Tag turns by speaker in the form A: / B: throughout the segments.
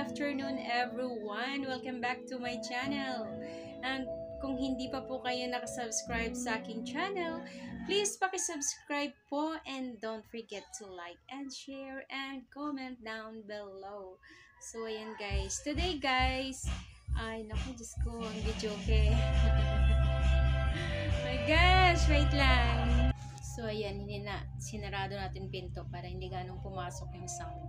A: afternoon everyone! Welcome back to my channel. And kung hindi pa po kayo nakasubscribe sa aking channel, please pakisubscribe po and don't forget to like and share and comment down below. So ayan guys, today guys, ay naku, Diyos ko, ang video okay. my gosh, wait lang. So ayan, hindi na, sinarado natin pinto para hindi ganong pumasok yung sound.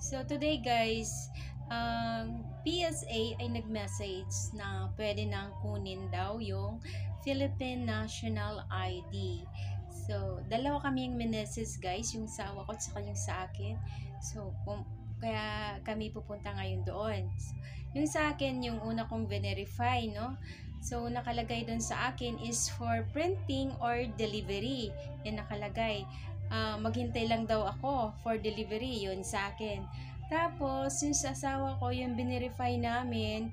A: So today guys, ang PSA ay nag-message na pwede nang kunin daw yung Philippine National ID. So, dalawa kami yung message guys, yung sa awa ko at saka yung sa akin. So, kung, kaya kami pupunta ngayon doon. So, yung sa akin, yung una kong verify, no? So, nakalagay doon sa akin is for printing or delivery. Yan nakalagay uh, maghintay lang daw ako for delivery, yun sa akin. Tapos, sa asawa ko, yung binirify namin,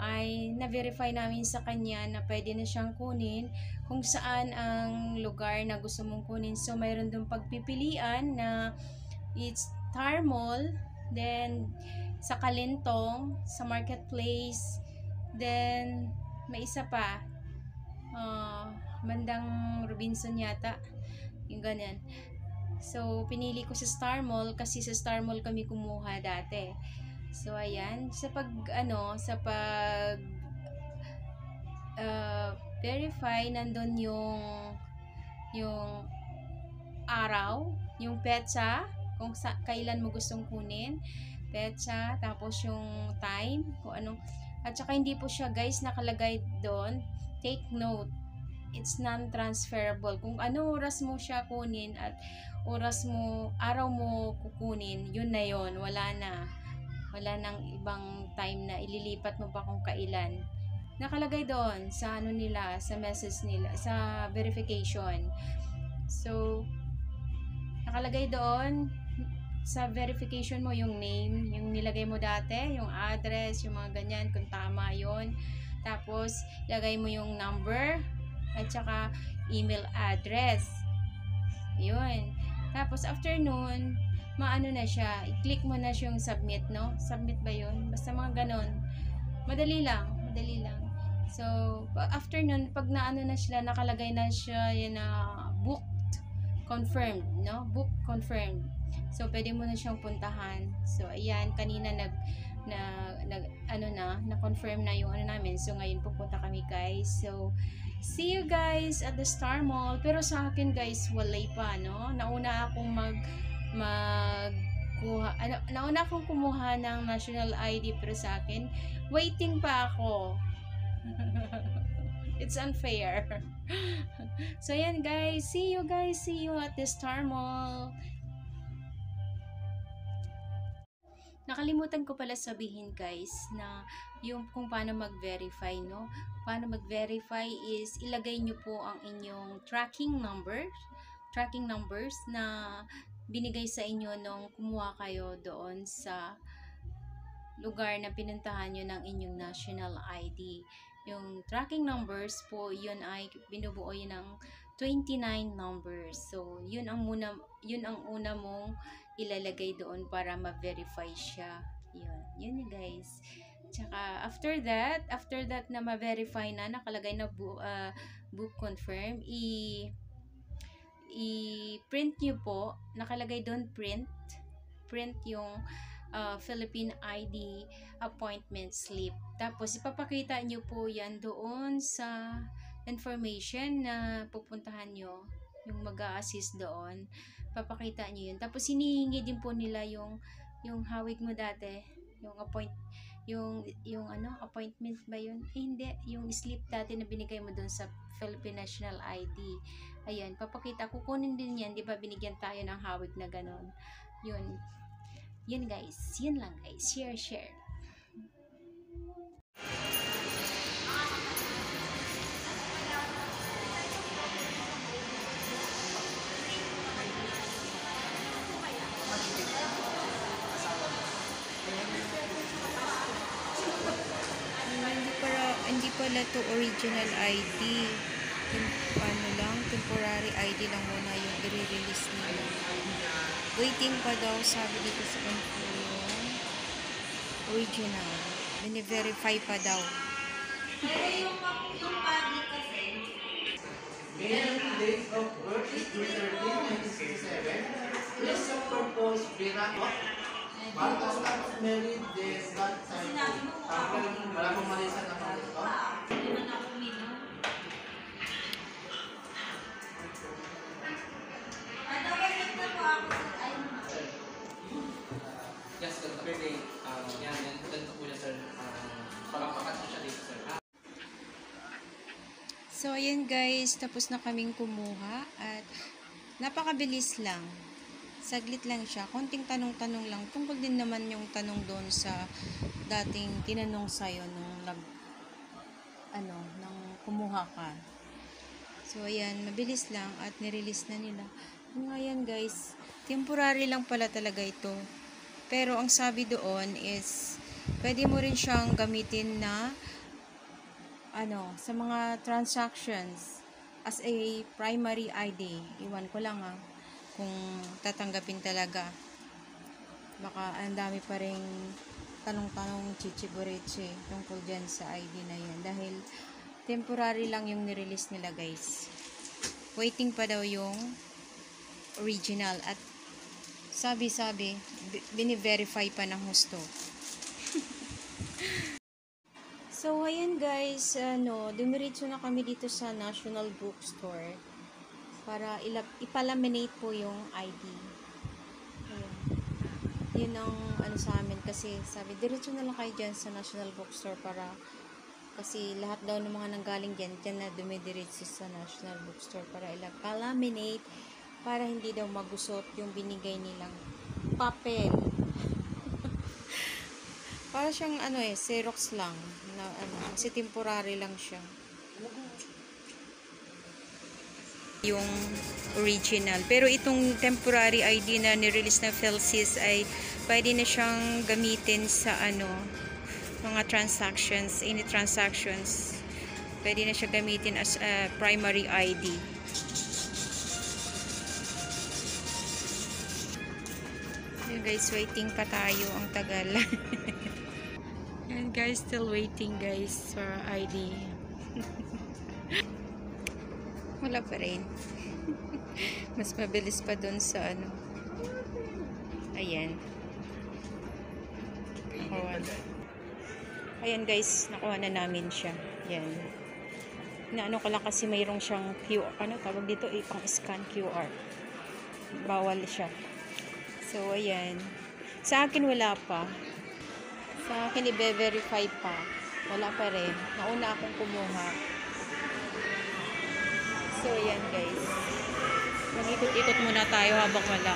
A: ay na-verify namin sa kanya na pwede na siyang kunin kung saan ang lugar na gusto mong kunin. So, mayroon doon pagpipilian na it's Tar Mall, then sa Kalintong, sa Marketplace, then may isa pa, uh, bandang Robinson yata, yung ganyan. So, pinili ko sa Star Mall kasi sa Star Mall kami kumuha dati. So, ayan. Sa pag, ano, sa pag uh, verify, nandun yung yung araw, yung petsa, kung sa, kailan mo gustong kunin, petsa, tapos yung time, kung anong, at saka hindi po siya guys nakalagay doon, take note, it's non-transferable. Kung ano oras mo siya kunin at oras mo, araw mo kukunin, yun na yun, wala na. Wala nang ibang time na ililipat mo pa kung kailan. Nakalagay doon sa ano nila, sa message nila, sa verification. So, nakalagay doon sa verification mo yung name, yung nilagay mo dati, yung address, yung mga ganyan, kung tama yon Tapos, lagay mo yung number, at saka email address. Yun. Tapos after nun, maano na siya, i-click mo na siya yung submit, no? Submit ba yun? Basta mga ganon. Madali lang, madali lang. So, after nun, pag naano na sila, nakalagay na siya yun na uh, booked, confirmed, no? Book confirmed. So, pwede mo na siyang puntahan. So, ayan, kanina nag, na, nag, ano na, na-confirm na yung ano namin. So, ngayon pupunta kami, guys. So, See you guys at the Star Mall. Pero sa akin guys, walay pa, no? Nauna akong mag mag kuha, ano, nauna akong kumuha ng national ID pero sa akin, waiting pa ako. It's unfair. so yan guys, see you guys, see you at the Star Mall. Nakalimutan ko pala sabihin guys na yung kung paano mag-verify, no? Paano mag-verify is ilagay nyo po ang inyong tracking numbers, tracking numbers na binigay sa inyo nung kumuha kayo doon sa lugar na pinuntahan nyo ng inyong national ID. Yung tracking numbers po, yun ay binubuo yun ng 29 numbers. So, yun ang muna, yun ang una mong ilalagay doon para ma-verify siya. Yun. Yun guys. Tsaka, after that, after that na ma-verify na, nakalagay na bu uh, book confirm, i i-print nyo po, nakalagay doon print, print yung uh, Philippine ID appointment slip. Tapos, ipapakita nyo po yan doon sa information na pupuntahan nyo, yung mag assist doon, papakita nyo yun. Tapos, hinihingi din po nila yung, yung hawig mo dati, yung appoint, yung, yung ano, appointment ba yun? Eh, hindi, yung slip dati na binigay mo doon sa Philippine National ID. Ayan, papakita, kukunin din yan, di ba binigyan tayo ng hawig na ganon. Yun. Yun guys, yun lang guys. Share, share. Pala to original ID. Tem ano lang, temporary ID lang muna yung i-release nila. Waiting pa daw, sabi dito sa info Original. Bine-verify pa daw.
B: Pero yung, yung public kasi,
C: date of birth is June 13, 1967. Place of purpose, Binakot. Time.
B: Sinabi mo mukha ko.
C: Wala pong mali sa naman ito.
B: pa, hindi naman ako minum. At nakasip na po ako sa, ay,
D: Yes, good birthday. Um, yan, yan. Ganito po niya, sir. Um, palakpakan po siya dito,
A: So, ayan guys, tapos na kaming kumuha at napakabilis lang. Saglit lang siya. Konting tanong-tanong lang. Tungkol din naman yung tanong doon sa dating tinanong sa'yo nung nag, ano, nang kumuha ka. So, ayan, mabilis lang at nirelease na nila. Kung nga guys, temporary lang pala talaga ito. Pero ang sabi doon is, pwede mo rin siyang gamitin na ano, sa mga transactions as a primary ID. Iwan ko lang ha, kung tatanggapin talaga. Baka ang dami pa rin tanong-tanong chichibureche tungkol dyan sa ID na yan. Dahil temporary lang yung nirelease nila guys. Waiting pa daw yung original at sabi-sabi, bi- bini-verify pa ng husto. So, ayan guys, ano, dumiretso na kami dito sa National Bookstore para ipalaminate po yung ID. Ayan. Yun ang ano sa amin kasi sabi, diretso na lang kayo dyan sa National Bookstore para kasi lahat daw ng mga nanggaling dyan, dyan na dumidiretso sa National Bookstore para ilapalaminate para hindi daw magusot yung binigay nilang papel. Para siyang ano eh, Xerox lang. Na, ano, kasi temporary lang siya. Yung original. Pero itong temporary ID na nirelease na Felsis ay pwede na siyang gamitin sa ano, mga transactions, any transactions. Pwede na siya gamitin as a primary ID. Yun guys, waiting pa tayo. Ang tagal. And guys, still waiting guys for ID. Wala pa rin. Mas mabilis pa dun sa ano. Ayan. Na. Ayan guys, nakuha na namin siya. Yan. Naano ko lang kasi mayroong siyang QR, ano tawag dito, eh, pang scan QR. Bawal siya. So, ayan. Sa akin wala pa. Sa akin i-verify pa. Wala pa rin. Nauna akong kumuha. So, ayan guys. Mag-ikot-ikot muna tayo habang wala.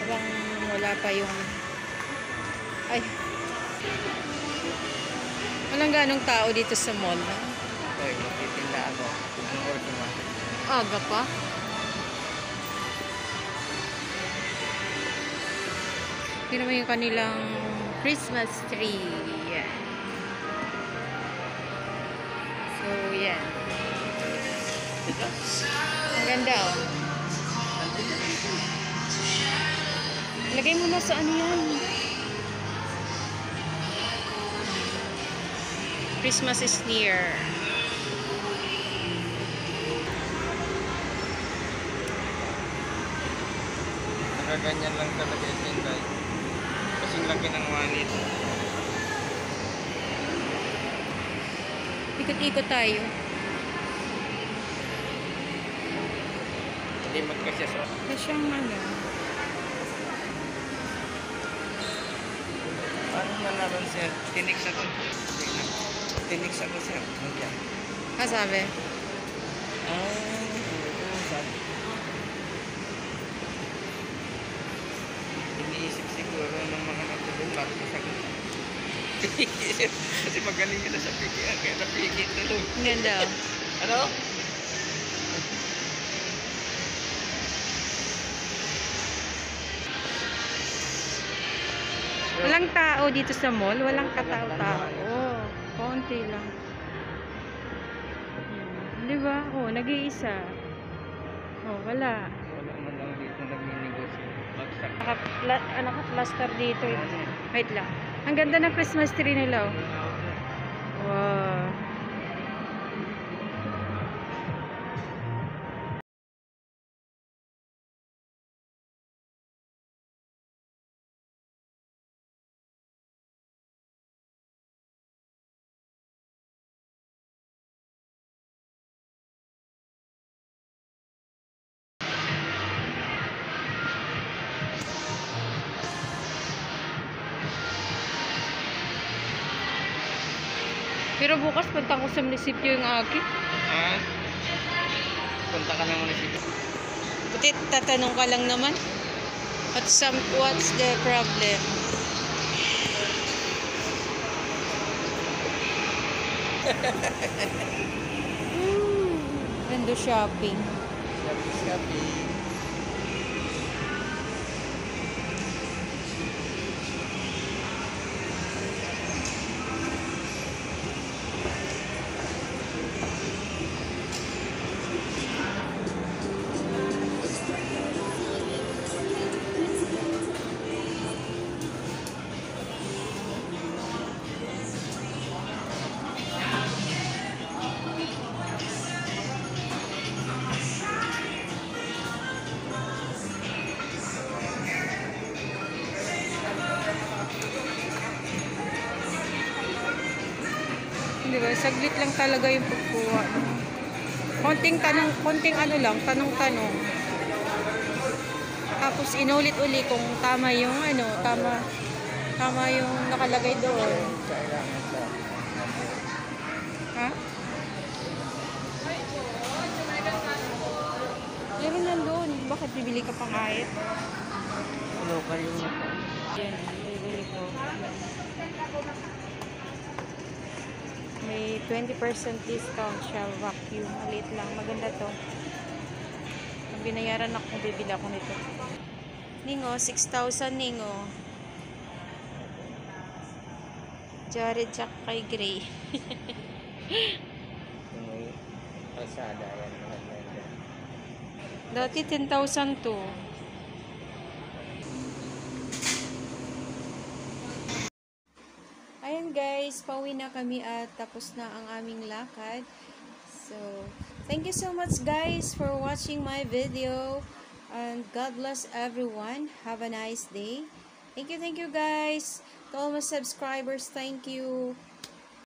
A: Habang wala pa yung... Ay. Walang ganong tao dito sa mall.
D: Hoy, magtitinda ako. Ang order mo.
A: Aga pa. Yun naman yung kanilang Christmas tree. Yan. So, yan. Ang ganda, oh. Lagay mo na sa ano yan. Christmas is near.
D: Nakaganyan lang talaga yung tinday. Kasing laki ng wallet.
A: Ikot-ikot tayo.
D: Hindi magkasya sa...
A: Kasi siyang ano.
D: Paano malaman sir? Tinik sa ko. Tinik sa ko sir. Nandiyan.
A: Ah, sabi.
D: Ah. Iniisip siguro ng mga natulong Marcos ako. Kasi magaling na sa piki. Kaya napiki tuloy.
A: Ang ganda. oh.
D: Ano?
A: Walang tao dito sa mall. Walang katao-tao. Oh, konti lang. Hmm. Di ba? Oh, nag-iisa. Oh, wala.
D: Wala man lang dito nagninegosyo.
A: Naka-plaster dito. eh. Wait lang. Ang ganda ng Christmas tree nila, oh. Wow. Bukas punta ko sa munisipyo yung akin.
D: Ah? Punta ka ng munisipyo.
A: Buti tatanong ka lang naman. What's, some, what's the problem? Ganda shopping. Di talaga yung pagkuha. Konting tanong, konting ano lang, tanong-tanong. Tapos inulit-uli kung tama yung ano, tama tama yung nakalagay doon. Ha? Meron nandun. Bakit bibili ka pang kahit?
D: Local yung
A: Yan, 20% discount siya, vacuum. Maliit lang. Maganda to. Ang binayaran ako, bibili ako nito. Ningo, 6,000 Ningo. Jared Jack kay Gray.
D: kalsada yan.
A: Dati 10,000 to. Ayan guys, pauwi na kami at tapos na ang aming lakad. So, thank you so much guys for watching my video. And God bless everyone. Have a nice day. Thank you, thank you guys. To all my subscribers, thank you.